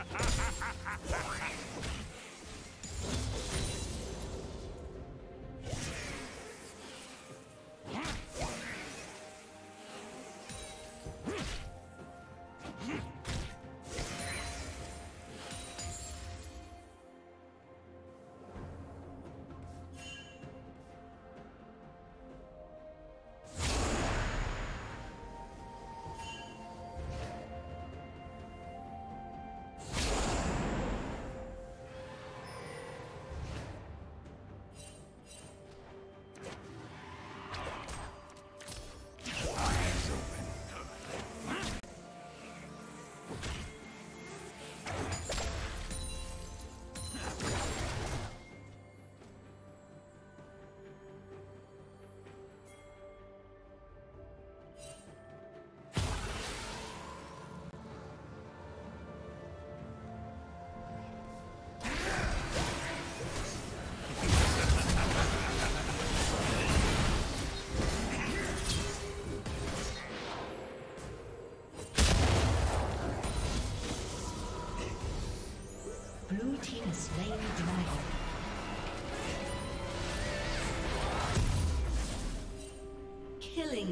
Ha ha ha ha ha ha!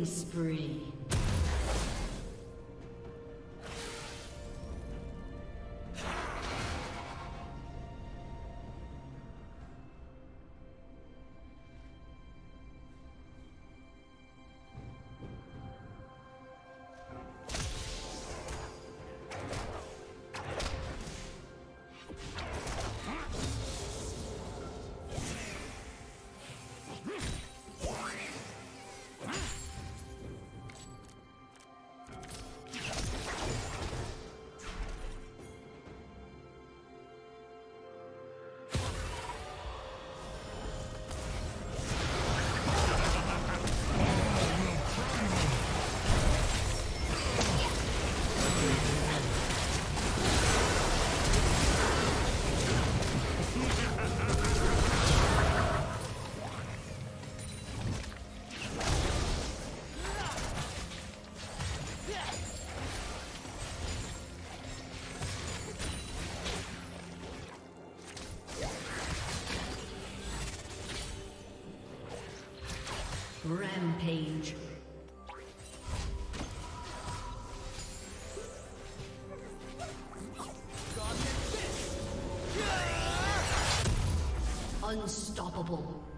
Spree. 不，不，不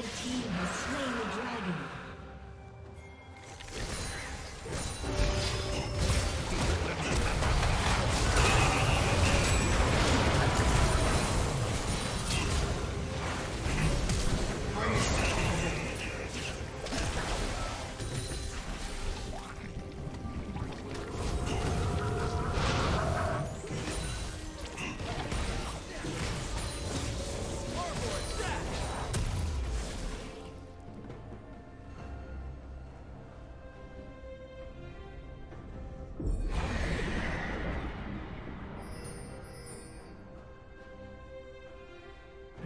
Red team has slain